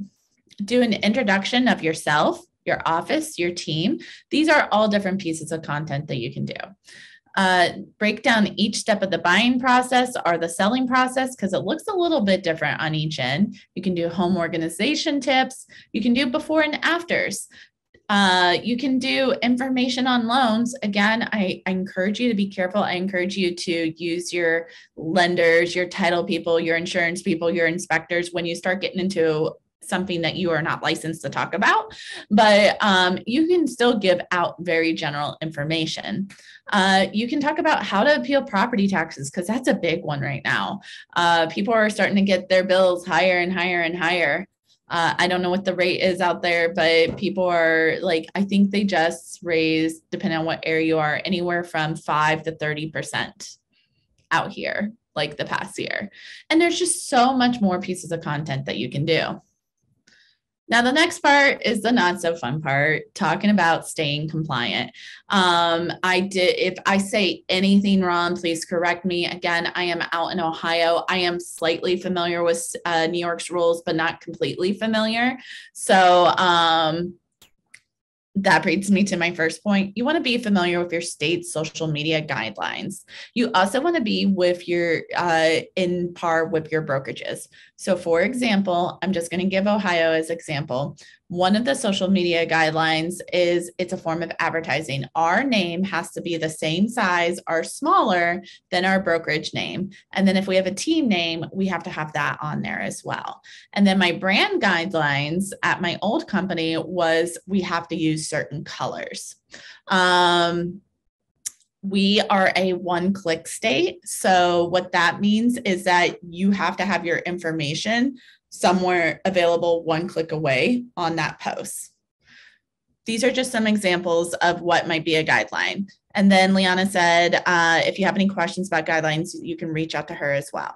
do an introduction of yourself, your office, your team. These are all different pieces of content that you can do uh, break down each step of the buying process or the selling process because it looks a little bit different on each end. You can do home organization tips. You can do before and afters. Uh, you can do information on loans. Again, I, I, encourage you to be careful. I encourage you to use your lenders, your title people, your insurance people, your inspectors when you start getting into something that you are not licensed to talk about, but um, you can still give out very general information. Uh, you can talk about how to appeal property taxes because that's a big one right now. Uh, people are starting to get their bills higher and higher and higher. Uh, I don't know what the rate is out there, but people are like, I think they just raised, depending on what area you are, anywhere from five to 30% out here, like the past year. And there's just so much more pieces of content that you can do. Now, the next part is the not so fun part, talking about staying compliant. Um, I did, if I say anything wrong, please correct me. Again, I am out in Ohio. I am slightly familiar with uh, New York's rules, but not completely familiar. So, um, that brings me to my first point. You want to be familiar with your state's social media guidelines. You also want to be with your uh, in par with your brokerages. So, for example, I'm just going to give Ohio as example. One of the social media guidelines is it's a form of advertising. Our name has to be the same size or smaller than our brokerage name. And then if we have a team name, we have to have that on there as well. And then my brand guidelines at my old company was we have to use certain colors. Um, we are a one click state. So, what that means is that you have to have your information somewhere available one click away on that post. These are just some examples of what might be a guideline. And then Liana said, uh, if you have any questions about guidelines, you can reach out to her as well.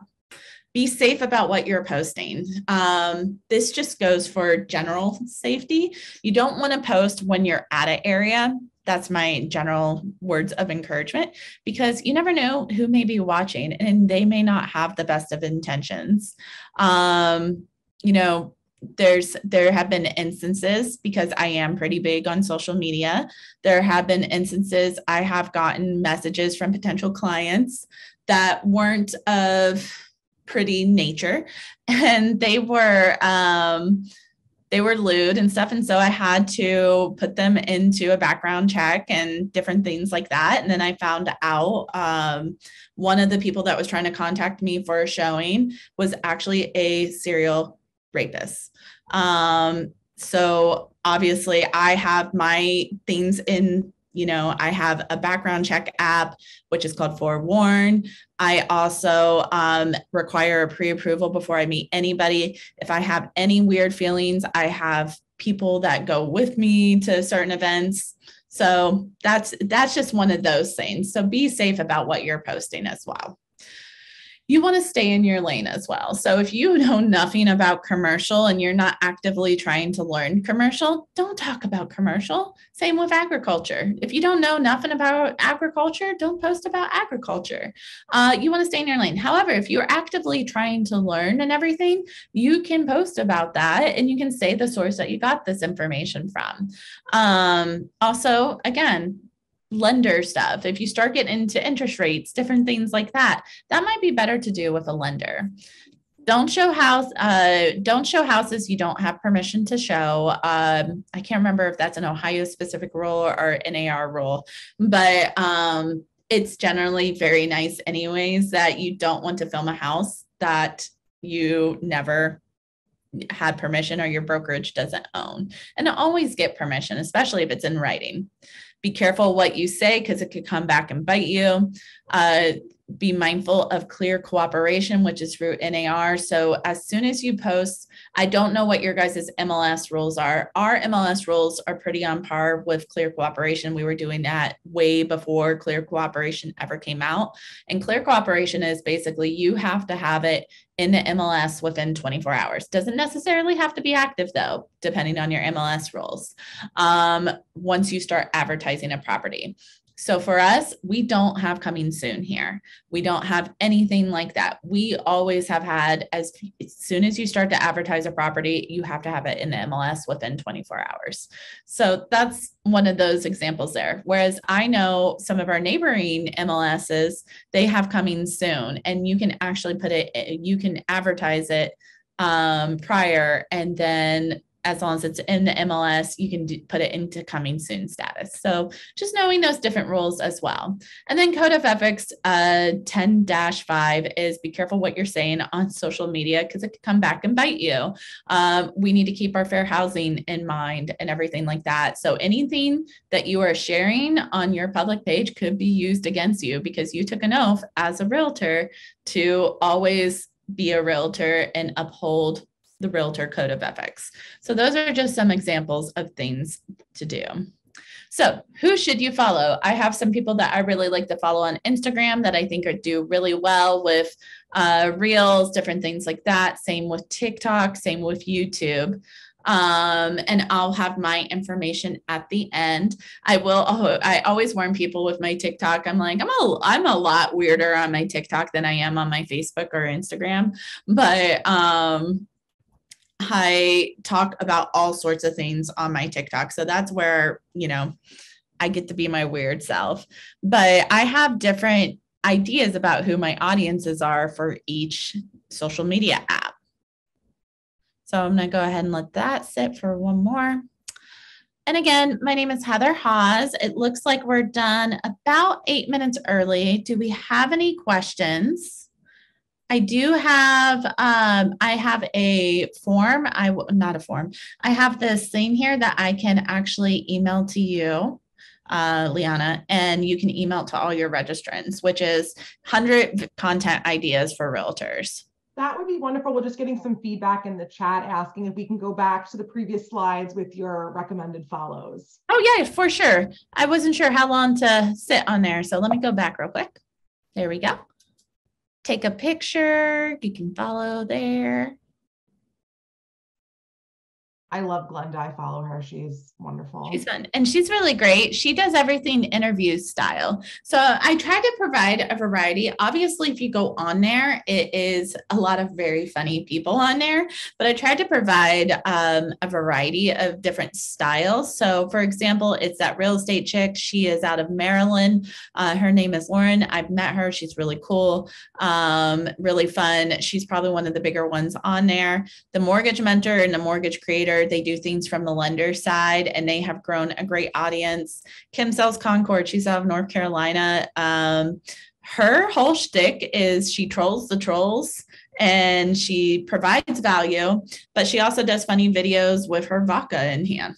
Be safe about what you're posting. Um, this just goes for general safety. You don't want to post when you're at an area that's my general words of encouragement because you never know who may be watching and they may not have the best of intentions um, you know there's there have been instances because i am pretty big on social media there have been instances i have gotten messages from potential clients that weren't of pretty nature and they were um they were lewd and stuff and so i had to put them into a background check and different things like that and then i found out um, one of the people that was trying to contact me for a showing was actually a serial rapist um, so obviously i have my things in you know, I have a background check app, which is called Forewarn. I also um, require a pre approval before I meet anybody. If I have any weird feelings, I have people that go with me to certain events. So that's that's just one of those things. So be safe about what you're posting as well you want to stay in your lane as well. So if you know nothing about commercial and you're not actively trying to learn commercial, don't talk about commercial. Same with agriculture. If you don't know nothing about agriculture, don't post about agriculture. Uh, you want to stay in your lane. However, if you're actively trying to learn and everything, you can post about that and you can say the source that you got this information from. Um, also, again, lender stuff, if you start getting into interest rates, different things like that, that might be better to do with a lender. don't show house uh, don't show houses you don't have permission to show um, i can't remember if that's an ohio specific rule or nar rule but um, it's generally very nice anyways that you don't want to film a house that you never had permission or your brokerage doesn't own. And always get permission especially if it's in writing. Be careful what you say because it could come back and bite you. Uh, be mindful of clear cooperation, which is through NAR. So as soon as you post, I don't know what your guys' MLS rules are. Our MLS rules are pretty on par with clear cooperation. We were doing that way before clear cooperation ever came out. And clear cooperation is basically you have to have it in the MLS within 24 hours. Doesn't necessarily have to be active though, depending on your MLS rules. Um, once you start advertising a property. So for us, we don't have coming soon here. We don't have anything like that. We always have had as, as soon as you start to advertise a property, you have to have it in the MLS within 24 hours. So that's one of those examples there. Whereas I know some of our neighboring MLSs, they have coming soon and you can actually put it, you can advertise it um, prior and then as long as it's in the MLS, you can do, put it into coming soon status. So just knowing those different rules as well. And then Code of Ethics uh, 10 5 is be careful what you're saying on social media because it could come back and bite you. Um, we need to keep our fair housing in mind and everything like that. So anything that you are sharing on your public page could be used against you because you took an oath as a realtor to always be a realtor and uphold the Realtor Code of Ethics. So those are just some examples of things to do. So, who should you follow? I have some people that I really like to follow on Instagram that I think are do really well with uh, reels, different things like that. Same with TikTok, same with YouTube. Um, and I'll have my information at the end. I will. Oh, I always warn people with my TikTok. I'm like, I'm a, I'm a lot weirder on my TikTok than I am on my Facebook or Instagram. But um, I talk about all sorts of things on my TikTok. So that's where, you know, I get to be my weird self. But I have different ideas about who my audiences are for each social media app. So I'm going to go ahead and let that sit for one more. And again, my name is Heather Haas. It looks like we're done about eight minutes early. Do we have any questions? I do have um, I have a form. I not a form. I have this thing here that I can actually email to you, uh, Liana, and you can email to all your registrants, which is hundred content ideas for realtors. That would be wonderful. We're just getting some feedback in the chat asking if we can go back to the previous slides with your recommended follows. Oh yeah, for sure. I wasn't sure how long to sit on there, so let me go back real quick. There we go take a picture. You can follow there. I love Glenda. I follow her. She's wonderful. She's fun. And she's really great. She does everything interview style. So I try to provide a variety. Obviously, if you go on there, it is a lot of very funny people on there, but I tried to provide um, a variety of different styles. So, for example, it's that real estate chick. She is out of Maryland. Uh, her name is Lauren. I've met her. She's really cool, um, really fun. She's probably one of the bigger ones on there. The mortgage mentor and the mortgage creator they do things from the lender side, and they have grown a great audience. Kim sells Concord. She's out of North Carolina. Um, her whole shtick is she trolls the trolls and she provides value, but she also does funny videos with her vodka in hand.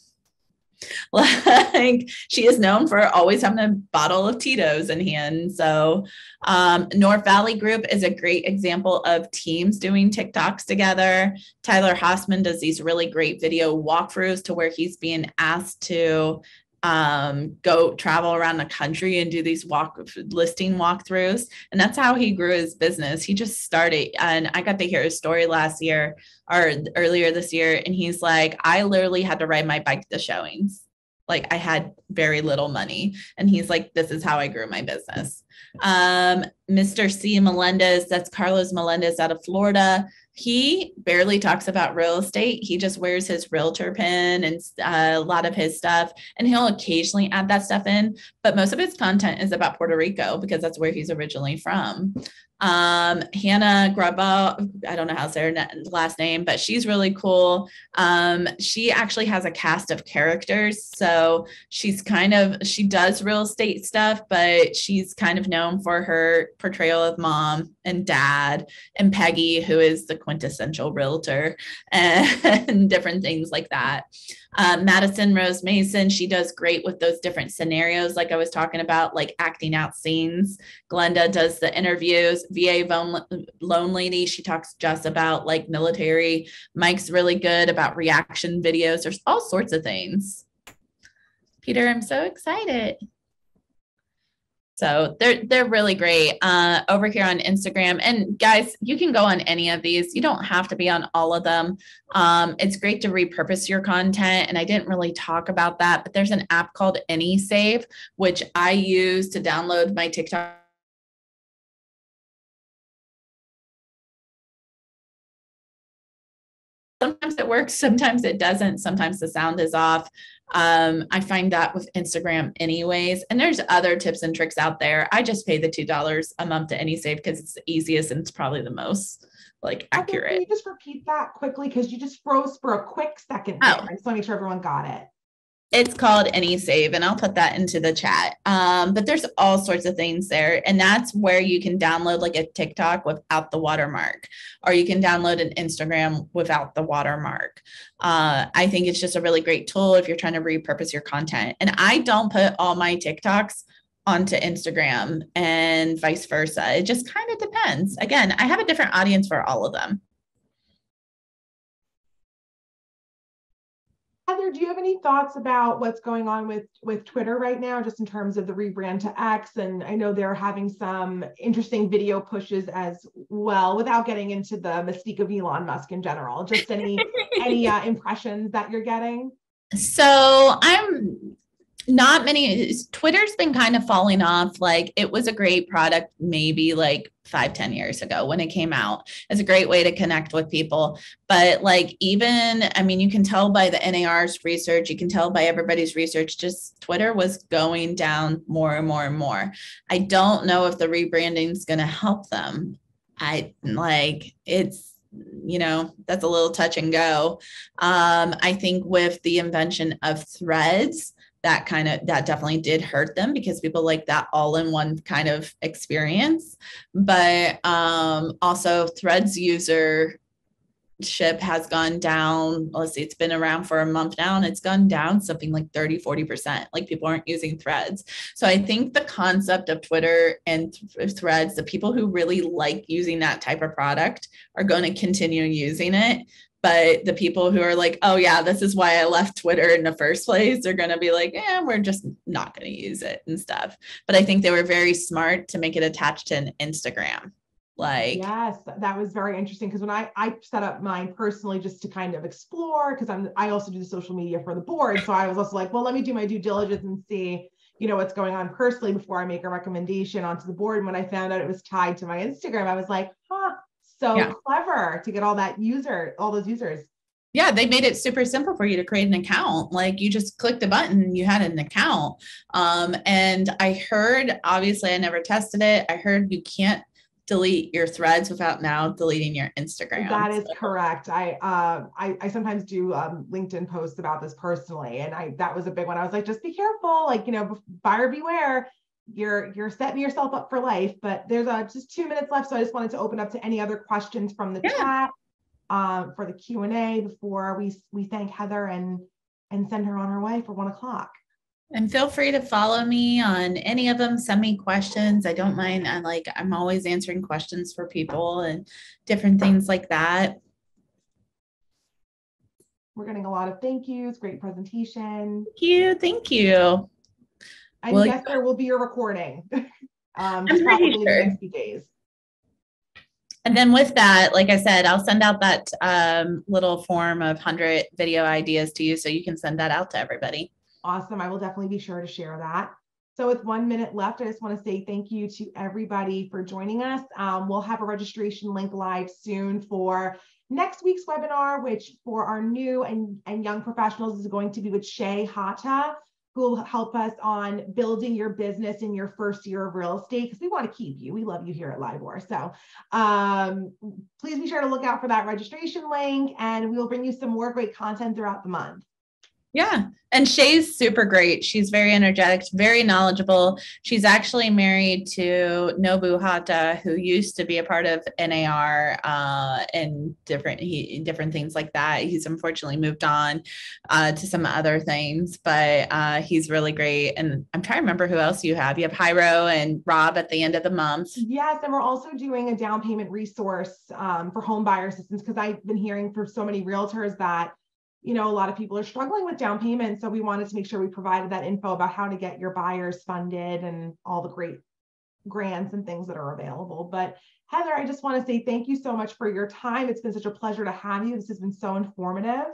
like she is known for always having a bottle of Tito's in hand. So um, North Valley Group is a great example of teams doing TikToks together. Tyler Hausman does these really great video walkthroughs to where he's being asked to um, go travel around the country and do these walk listing walkthroughs. And that's how he grew his business. He just started, and I got to hear his story last year or earlier this year. And he's like, I literally had to ride my bike to showings. Like I had very little money. And he's like, this is how I grew my business. Um, Mr. C. Melendez, that's Carlos Melendez out of Florida he barely talks about real estate. He just wears his realtor pin and uh, a lot of his stuff, and he'll occasionally add that stuff in. But most of his content is about Puerto Rico because that's where he's originally from. Um, Hannah Grubba, I don't know how to say her last name, but she's really cool. Um, she actually has a cast of characters. So she's kind of, she does real estate stuff, but she's kind of known for her portrayal of mom and dad and Peggy, who is the quintessential realtor and different things like that. Um, Madison Rose Mason, she does great with those different scenarios, like I was talking about, like acting out scenes. Glenda does the interviews. VA Loan Lady, she talks just about like military. Mike's really good about reaction videos. There's all sorts of things. Peter, I'm so excited. So they're they're really great uh, over here on Instagram. And guys, you can go on any of these. You don't have to be on all of them. Um, it's great to repurpose your content. And I didn't really talk about that, but there's an app called AnySave, which I use to download my TikTok sometimes it works sometimes it doesn't sometimes the sound is off um, I find that with Instagram, anyways. And there's other tips and tricks out there. I just pay the two dollars a month to AnySave because it's the easiest and it's probably the most like accurate. Okay, can you just repeat that quickly because you just froze for a quick second. Oh. I just want to make sure everyone got it. It's called AnySave, and I'll put that into the chat. Um, but there's all sorts of things there, and that's where you can download like a TikTok without the watermark, or you can download an Instagram without the watermark. Uh, I think it's just a really great tool if you're trying to repurpose your content. And I don't put all my TikToks onto Instagram and vice versa. It just kind of depends. Again, I have a different audience for all of them. Heather, do you have any thoughts about what's going on with with Twitter right now, just in terms of the rebrand to X? And I know they're having some interesting video pushes as well, without getting into the mystique of Elon Musk in general. Just any any uh, impressions that you're getting? So I'm not many twitter's been kind of falling off. Like it was a great product maybe like five ten years ago when it came out. It's a great way to connect with people. But like even i mean you can tell by the nar's research you can tell by everybody's research just twitter was going down more and more and more. I don't know if the rebranding is going to help them. I like it's you know that's a little touch and go. Um, i think with the invention of threads that kind of that definitely did hurt them because people like that all in one kind of experience. But um also threads user ship has gone down. Let's see it's been around for a month now and it's gone down something like 30 40% like people aren't using threads. So i think the concept of twitter and th- threads the people who really like using that type of product are going to continue using it but the people who are like, oh, yeah, this is why I left Twitter in the first place, they're going to be like, yeah, we're just not going to use it and stuff. But I think they were very smart to make it attached to an Instagram. Like, yes, that was very interesting because when I, I set up mine personally just to kind of explore, because I'm I also do the social media for the board. So I was also like, well, let me do my due diligence and see you know what's going on personally before I make a recommendation onto the board. And when I found out it was tied to my Instagram, I was like, huh, so yeah. clever to get all that user, all those users. Yeah, they made it super simple for you to create an account. Like you just clicked a button, you had an account. Um, and I heard, obviously, I never tested it. I heard you can't delete your threads without now deleting your Instagram. That is so. correct. I, uh, I I sometimes do um, LinkedIn posts about this personally, and I that was a big one. I was like, just be careful, like you know, buyer beware you're you're setting yourself up for life. But there's uh, just two minutes left, so I just wanted to open up to any other questions from the yeah. chat um, for the Q and A before we we thank Heather and and send her on her way for one o'clock. And feel free to follow me on any of them. Send me questions. I don't mind. I like I'm always answering questions for people and different things like that. We're getting a lot of thank yous. Great presentation. Thank you. Thank you. I well, guess there will be a recording. um, I'm probably sure. the next few days. And then with that, like I said, I'll send out that um, little form of 100 video ideas to you so you can send that out to everybody. Awesome. I will definitely be sure to share that. So with one minute left, I just want to say thank you to everybody for joining us. Um, we'll have a registration link live soon for next week's webinar, which for our new and, and young professionals is going to be with Shay Hata who will help us on building your business in your first year of real estate because we want to keep you. We love you here at LIBOR. So um, please be sure to look out for that registration link and we will bring you some more great content throughout the month. Yeah. And Shay's super great. She's very energetic, very knowledgeable. She's actually married to Nobu Hata, who used to be a part of NAR uh, and different he, different things like that. He's unfortunately moved on uh, to some other things, but uh, he's really great. And I'm trying to remember who else you have. You have Hyro and Rob at the end of the month. Yes, and we're also doing a down payment resource um, for home buyer assistance because I've been hearing from so many realtors that you know, a lot of people are struggling with down payment. So we wanted to make sure we provided that info about how to get your buyers funded and all the great grants and things that are available. But Heather, I just want to say thank you so much for your time. It's been such a pleasure to have you. This has been so informative.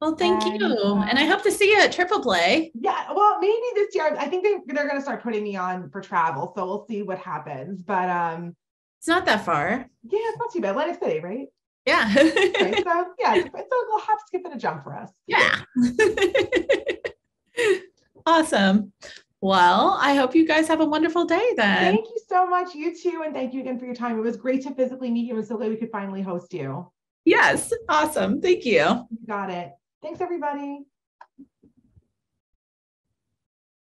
Well, thank and, you. Uh, and I hope to see you at Triple Play. Yeah, well, maybe this year. I think they, they're going to start putting me on for travel. So we'll see what happens. But um it's not that far. Yeah, it's not too bad. Atlantic City, right? Yeah. okay, so yeah, it's, it's a little hop, skip, and a jump for us. Yeah. awesome. Well, I hope you guys have a wonderful day then. Thank you so much. You too. And thank you again for your time. It was great to physically meet you and so glad we could finally host you. Yes. Awesome. Thank you. Got it. Thanks, everybody.